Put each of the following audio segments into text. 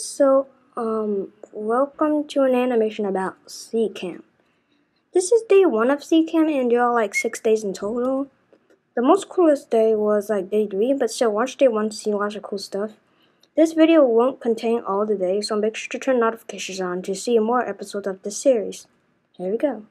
So, um, welcome to an animation about Sea Camp. This is day one of Sea Camp and there are like six days in total. The most coolest day was like day three, but still watch day one to see lots of cool stuff. This video won't contain all the days, so make sure to turn notifications on to see more episodes of this series. Here we go.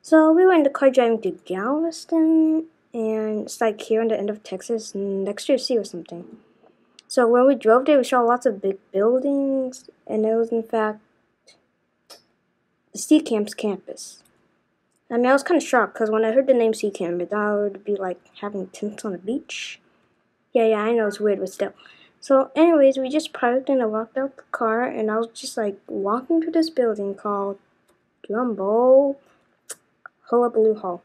So we were in the car driving to Galveston, and it's like here in the end of Texas, next to a sea or something. So when we drove there, we saw lots of big buildings, and it was in fact the Sea Camp's campus. I mean, I was kind of shocked because when I heard the name Sea Camp, I thought it would be like having tents on a beach. Yeah, yeah, I know it's weird, but still. So, anyways, we just parked and I walked out the car, and I was just like walking to this building called Drumbo Hullabaloo Hall.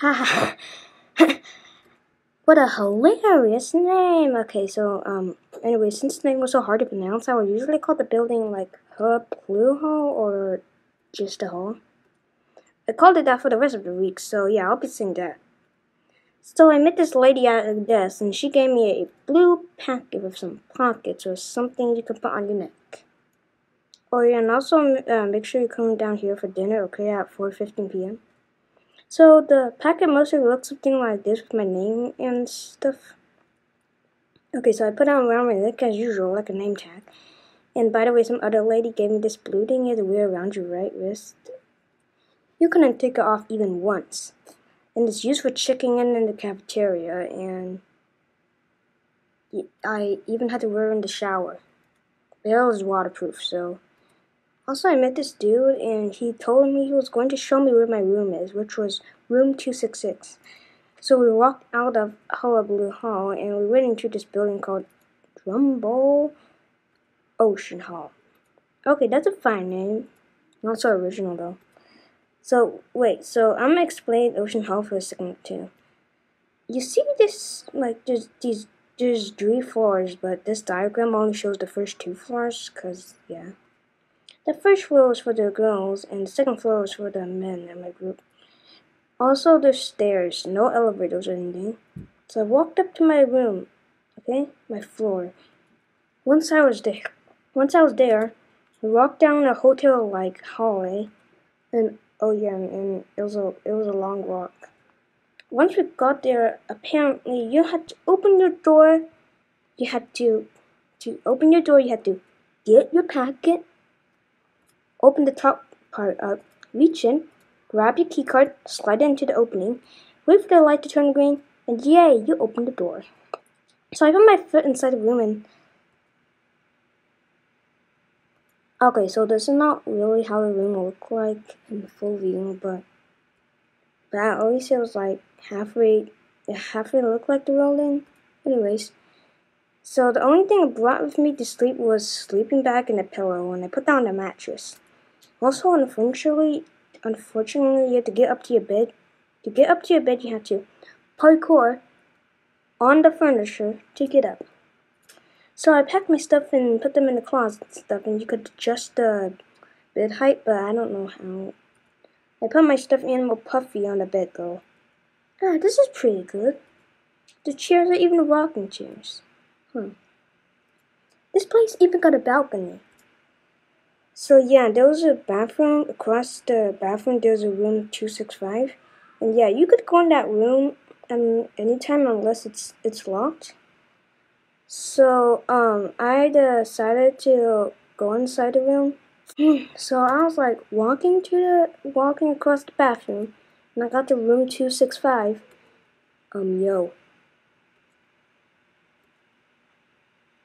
Ha ha. What a hilarious name! Okay, so, um, anyway, since the name was so hard to pronounce, I would usually call the building, like, Hall or just a hall. I called it that for the rest of the week, so yeah, I'll be saying that. So I met this lady at a desk, and she gave me a blue packet with some pockets or something you can put on your neck. Oh yeah, and also uh, make sure you come down here for dinner, okay, at 4.15 p.m. So the packet mostly looks something like this with my name and stuff. Okay, so I put it around my neck as usual, like a name tag. And by the way, some other lady gave me this blue thing here to wear around your right wrist. You couldn't take it off even once. And it's used for checking in in the cafeteria, and I even had to wear it in the shower. But it was waterproof, so also, I met this dude, and he told me he was going to show me where my room is, which was room 266. So we walked out of Hullabaloo Hall, and we went into this building called Drumbo Ocean Hall. Okay, that's a fine name. Not so original, though. So, wait, so I'm gonna explain Ocean Hall for a second, too. You see this, like, there's these, there's three floors, but this diagram only shows the first two floors, because, yeah. The first floor was for the girls, and the second floor was for the men in my group. Also, there's stairs, no elevators or anything. So I walked up to my room, okay, my floor. Once I was there, once I was there, we walked down a hotel-like hallway, and oh yeah, and it was a it was a long walk. Once we got there, apparently you had to open your door. You had to to open your door. You had to get your packet Open the top part up, reach in, grab your keycard, slide it into the opening, wait for the light to turn green, and yay, you open the door. So I put my foot inside the room and Okay, so this is not really how the room looked like in the full view, but but at least it was like halfway halfway looked like the building. Anyways. So the only thing I brought with me to sleep was sleeping bag and a pillow and I put down the mattress. Also, unfortunately, unfortunately, you have to get up to your bed. To get up to your bed, you have to parkour on the furniture to get up. So I packed my stuff and put them in the closet and stuff, and you could adjust the bed height, but I don't know how. I put my stuffed animal Puffy on the bed though. Ah, this is pretty good. The chairs are even rocking chairs. Hmm. This place even got a balcony. So yeah, there was a bathroom across the bathroom. There's a room two six five, and yeah, you could go in that room um anytime unless it's it's locked. So um, I decided to go inside the room. so I was like walking to the walking across the bathroom, and I got to room two six five. Um, yo.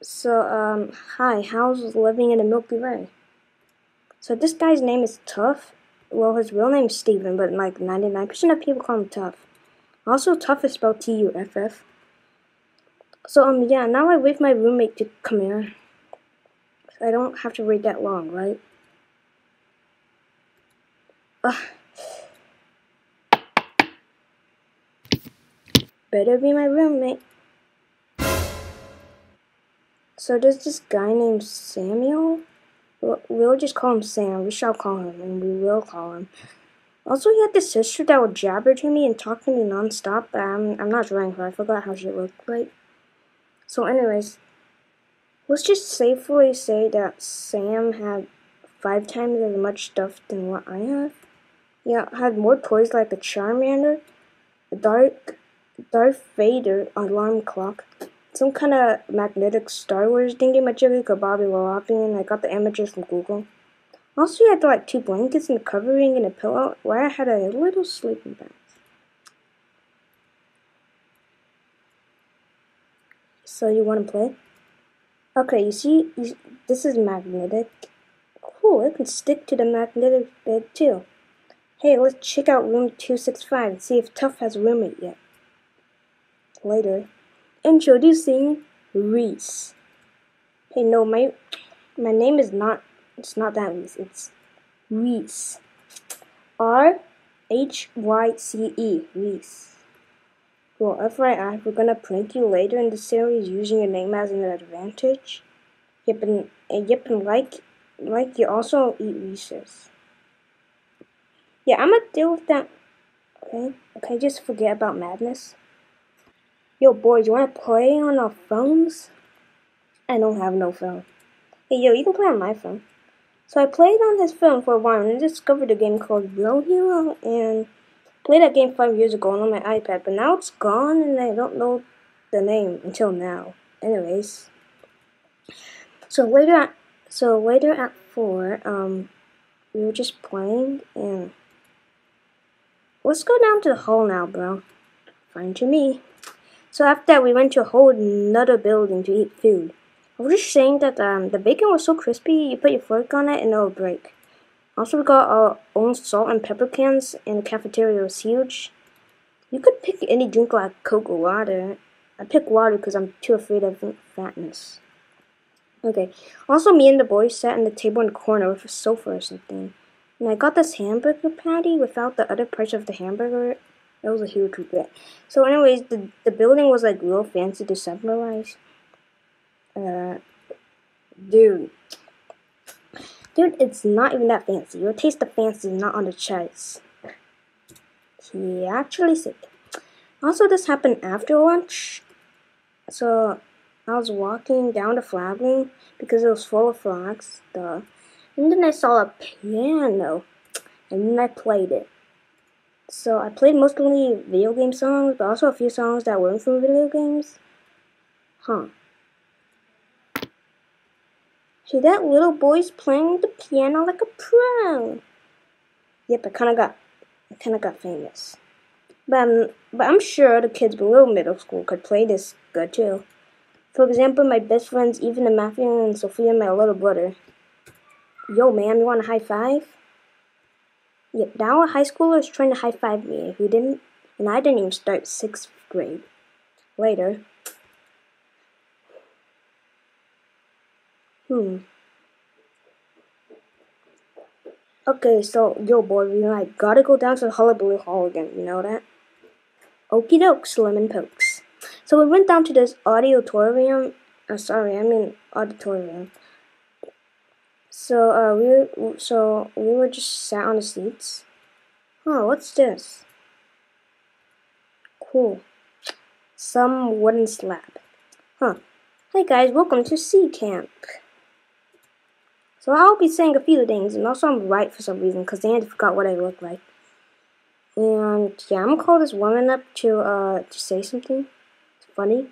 So um, hi, how's living in the Milky Way? So this guy's name is Tuff. Well, his real name is Steven, but like 99% of people call him Tuff. Also, Tuff is spelled T-U-F-F. So, um, yeah, now I wait for my roommate to come here. I don't have to wait that long, right? Ugh. Better be my roommate. So there's this guy named Samuel. We'll just call him Sam. We shall call him, and we will call him. Also, he had this sister that would jabber to me and talk to me nonstop, but I'm, not drawing her. I forgot how she looked like. So, anyways, Let's just safely say that Sam had five times as much stuff than what I have. Yeah, had more toys like a Charmander, a Dark, Darth Vader alarm clock, some kind of magnetic Star Wars thingy, my Jiggy Kababi and I got the images from Google. Also, you had like two blankets and a covering and a pillow where I had a little sleeping bag. So you want to play? Okay, you see, you, this is magnetic. Cool, it can stick to the magnetic bed too. Hey, let's check out room 265 and see if Tuff has a roommate yet. Later. Introducing Rhyce. Hey, no, my my name is not it's not that Reese. It's Rhyce. R H Y C E. Rhyce. Well, FYI, we're gonna prank you later in the series using your name as an advantage. Yep, and, and yep, and like, like you also eat Reese's. Yeah, I'm gonna deal with that. Okay, okay, just forget about madness. Yo, boys, you wanna play on our phones? I don't have no phone. Hey, yo, you can play on my phone. So I played on this phone for a while and I discovered a game called Real Hero and played that game five years ago on my iPad, but now it's gone and I don't know the name until now. Anyways, so later, at, so later at four, um, we were just playing and let's go down to the hall now, bro. Fine to me. So after that, we went to a whole another building to eat food. I was just saying that um, the bacon was so crispy, you put your fork on it and it'll break. Also, we got our own salt and pepper cans, and the cafeteria was huge. You could pick any drink like Coke or water. I pick water because I'm too afraid of fatness. Okay. Also, me and the boys sat in the table in the corner with a sofa or something. And I got this hamburger patty without the other parts of the hamburger. That was a huge regret. So, anyways, the the building was like real fancy to summarize. Uh, dude. Dude, it's not even that fancy. Your taste of fancy is not on the charts. He actually said. Also, this happened after lunch. So, I was walking down the flag room because it was full of flags. Duh. And then I saw a piano. And then I played it. So, I played mostly video game songs, but also a few songs that weren't from video games. Huh. See, that little boy's playing the piano like a pro. Yep, I kind of got, I kind of got famous. But I'm, but I'm sure the kids below middle school could play this good too. For example, my best friends, even and Matthew and Sophia, my little brother. Yo, man, you want a high five? Yep, now a high schooler is trying to high five me, who didn't, and I didn't even start sixth grade. Later, Hmm. Okay, so, yo, boy, we like gotta go down to the Hullabaloo Hall again, you know that? Okie dokes, lemon pokes. So we went down to this auditorium. Uh, sorry, I mean auditorium. So uh, we so we were just sat on the seats. Huh? What's this? Cool. Some wooden slab. Huh. Hey guys, welcome to Sea Camp. So I'll be saying a few things, and also I'm right for some reason, because Andy forgot what I look like. And yeah, I'm gonna call this woman up to uh to say something. It's funny.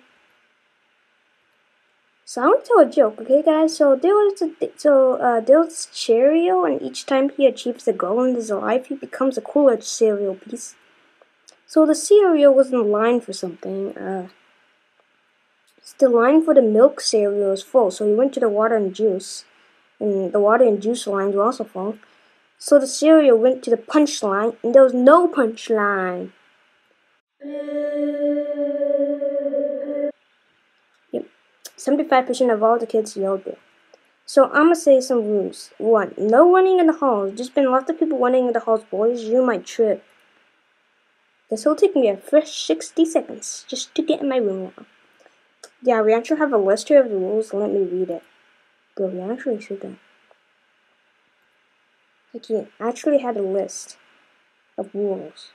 So I want to tell a joke, okay, guys? So there was a so uh there was cereal, and each time he achieves a goal in his life, he becomes a cooler cereal piece. So the cereal was in line for something. Uh, the line for the milk cereal was full, so he went to the water and juice and the water and juice lines were also full. So the cereal went to the punch line, and there was no punch line. Yep, 75% of all the kids yelled. So I'm gonna say some rules. One, no running in the halls. Just been lots of people running in the halls, boys. You might trip. This will take me a fresh 60 seconds just to get in my room now. Yeah, we actually have a list here of the rules. Let me read it. Bro, we actually should have. Like, he actually had a list of rules.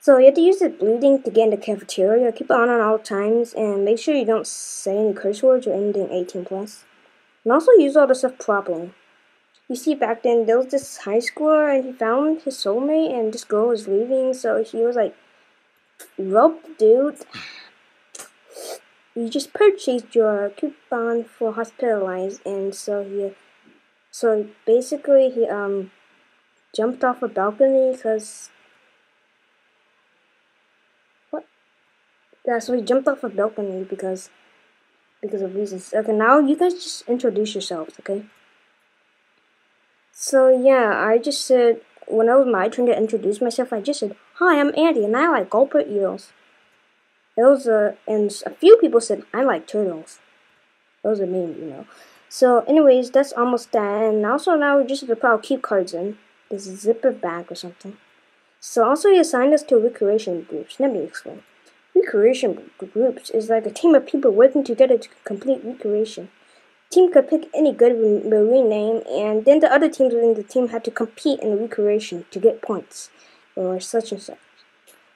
So you have to use the bleeding to get in the cafeteria. Keep it on at all times, and make sure you don't say any curse words or anything 18 plus. And also use all the stuff properly. You see, back then there was this high schooler, and he found his soulmate, and this girl was leaving, so he was like, "Rope, dude." You just purchased your coupon for hospitalized, and so he, so basically he um jumped off a balcony because Yeah, so he jumped off a balcony because because of reasons. Okay, now you guys just introduce yourselves, okay? So yeah, I just said when it was my turn to introduce myself, I just said, "Hi, I'm Andy, and I like gulper eels." It was a and a few people said I like turtles. Those are mean, you know. So, anyways, that's almost that. And also now we just have to put our keep cards in this zipper bag or something. So also he assigned us to recreation groups. Let me explain. Recreation groups is like a team of people working together to complete recreation. Team could pick any good marine name, and then the other teams within the team had to compete in recreation to get points, or such and such.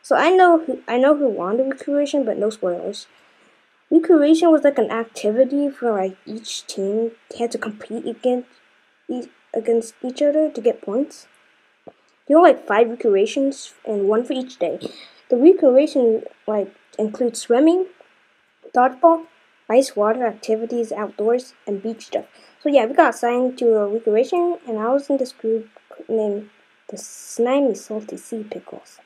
So I know who, I know who won the recreation, but no spoilers. Recreation was like an activity for like each team they had to compete against against each other to get points. There were like five recreations and one for each day. The recreation like includes swimming, dodgeball, ice water activities outdoors, and beach stuff. So yeah, we got assigned to a recreation, and I was in this group named the Slimy Salty Sea Pickles.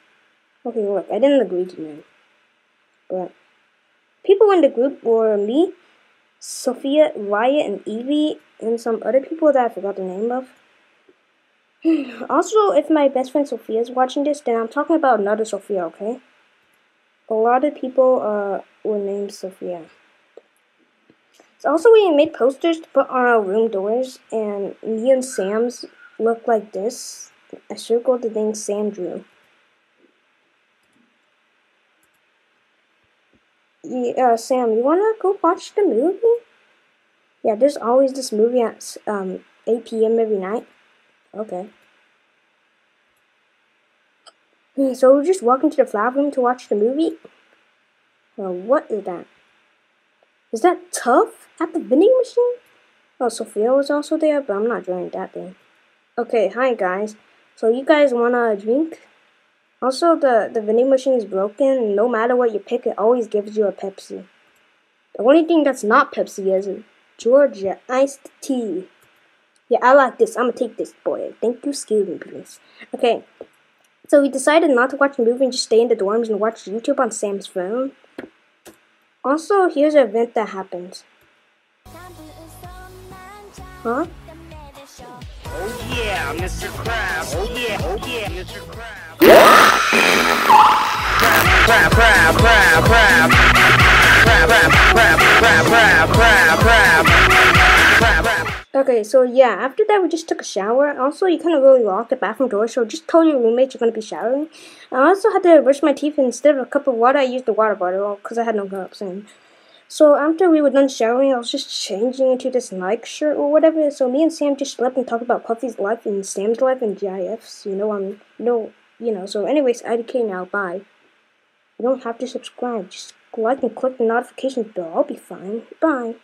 Okay, look, I didn't agree to name, but people in the group were me, Sophia, Wyatt, and Evie, and some other people that I forgot the name of. also, if my best friend Sophia is watching this, then I'm talking about another Sophia, okay? A lot of people uh, were named Sophia. So also, we made posters to put on our room doors, and me and Sam's look like this. I circled the thing Sam drew. Yeah, uh, Sam, you wanna go watch the movie? Yeah, there's always this movie at um, 8 p.m. every night. Okay. So we're just walking to the flower room to watch the movie? Well, what is that? Is that Tuff at the vending machine? Oh, Sophia was also there, but I'm not joining that thing. Okay, hi guys. So you guys want a drink? Also, the, the vending machine is broken. No matter what you pick, it always gives you a Pepsi. The only thing that's not Pepsi is Georgia iced tea. Yeah, I like this. I'm gonna take this, boy. Thank you, excuse me, please. Okay, so we decided not to watch a movie and just stay in the dorms and watch YouTube on Sam's phone. Also, here's an event that happens. Huh? Oh yeah, Mr. Krabs. Oh yeah, oh yeah, Mr. Krabs. crab, crab, crab, crab, crab. Crab, crab, crab, crab, crab, crab, crab. Crab, crab. Okay, so yeah, after that we just took a shower. Also, you kind of really locked the bathroom door, so just tell your roommates you're going to be showering. I also had to brush my teeth, instead of a cup of water, I used the water bottle because I had no cups. And so after we were done showering, I was just changing into this Nike shirt or whatever. So me and Sam just slept and talked about Puffy's life and Sam's life and GIFs. You know, I'm no, you know. So anyways, IDK now. Bye. You don't have to subscribe. Just like and click the notification bell. I'll be fine. Bye.